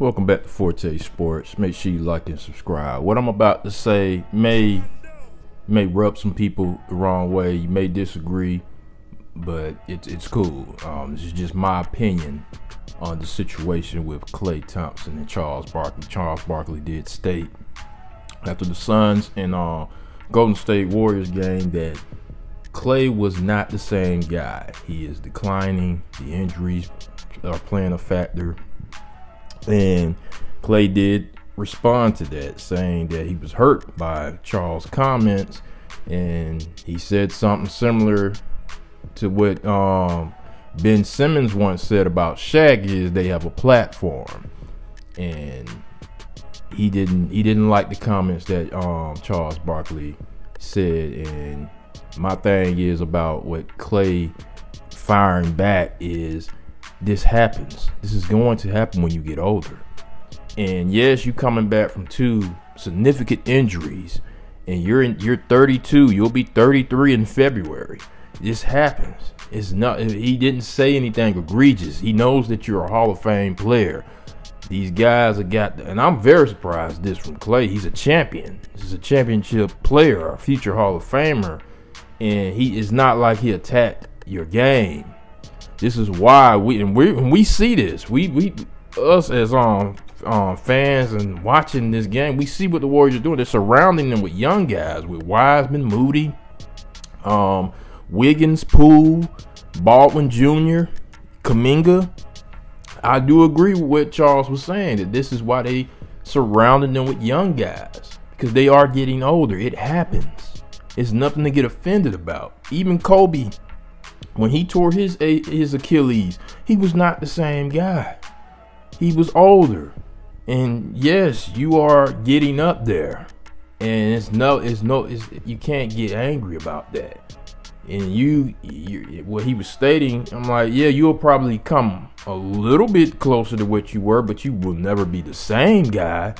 Welcome back to Forte Sports. Make sure you like and subscribe. What I'm about to say may may rub some people the wrong way. You may disagree, but it's it's cool. Um, this is just my opinion on the situation with Klay Thompson and Charles Barkley. Charles Barkley did state after the Suns and uh, Golden State Warriors game that Klay was not the same guy. He is declining. The injuries are playing a factor and Klay did respond to that, saying that he was hurt by Charles' comments, and he said something similar to what um, Ben Simmons once said about Shaq is they have a platform, and he didn't he didn't like the comments that um, Charles Barkley said, and my thing is about what Klay firing back is this happens. This is going to happen when you get older. And yes, you coming back from two significant injuries, and you're in, you're 32. You'll be 33 in February. This happens. It's not. He didn't say anything egregious. He knows that you're a Hall of Fame player. These guys have got, and I'm very surprised this from Klay. He's a champion. He's a championship player, a future Hall of Famer, and he is not like he attacked your game. This is why we and we when we see this, we we us as um um fans and watching this game, we see what the Warriors are doing. They're surrounding them with young guys, with Wiseman, Moody, um, Wiggins, Poole, Baldwin Jr., Kuminga. I do agree with what Charles was saying that this is why they surrounded them with young guys because they are getting older. It happens. It's nothing to get offended about. Even Kobe when he tore his his Achilles, he was not the same guy. He was older. And yes, you are getting up there. And it's no it's no it's, you can't get angry about that. And you, you what he was stating, I'm like, yeah, you'll probably come a little bit closer to what you were, but you will never be the same guy.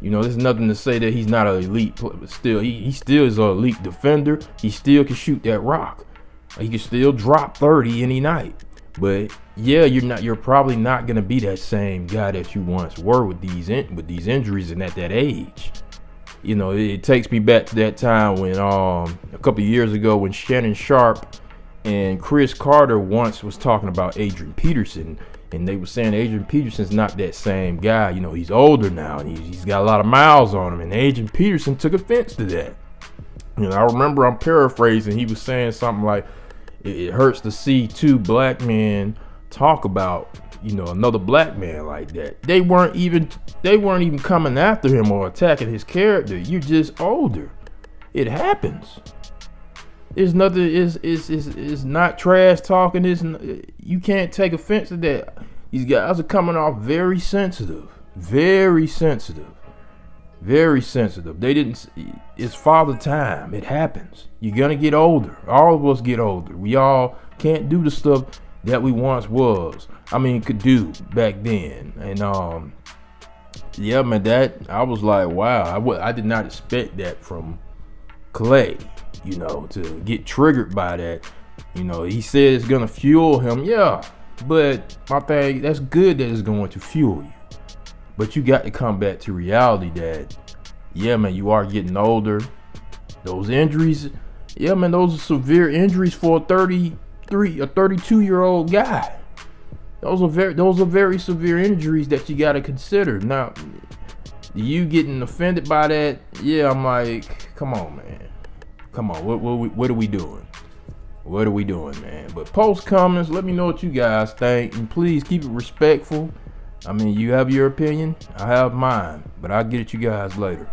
You know, there's nothing to say that he's not an elite, but still, he, he still is an elite defender. He still can shoot that rock. He can still drop 30 any night. But yeah, you're not you're probably not gonna be that same guy that you once were with these in, with these injuries and at that age. You know, it, it takes me back to that time when um a couple years ago when Shannon Sharpe and Cris Carter once was talking about Adrian Peterson and they were saying Adrian Peterson's not that same guy. You know, he's older now and he's, he's got a lot of miles on him. And Adrian Peterson took offense to that. You know, I remember I'm paraphrasing. He was saying something like, it, hurts to see two black men talk about you know another black man like that. They weren't even they weren't even coming after him or attacking his character. You're just older. It happens. It's nothing is is is not trash talking. Is you can't take offense to that. These guys are coming off very sensitive. Very sensitive very sensitive. They didn't. It's father time. It happens. You're gonna get older. All of us get older. We all can't do the stuff that we once was. I mean, could do back then. And um, yeah, man, that I was like, wow. I did not expect that from Klay. You know, to get triggered by that. You know, he said it's gonna fuel him. Yeah, but my thing, that's good that it's going to fuel you. But you got to come back to reality that, yeah, man, you are getting older. Those injuries, yeah, man, those are severe injuries for a 33, a 32 year old guy. Those are very, those are very severe injuries that you got to consider. Now, you getting offended by that? Yeah, I'm like, come on, man, come on. What, what, what are we doing? What are we doing, man? But post comments, let me know what you guys think, and please keep it respectful. I mean, you have your opinion, I have mine, but I'll get at you guys later.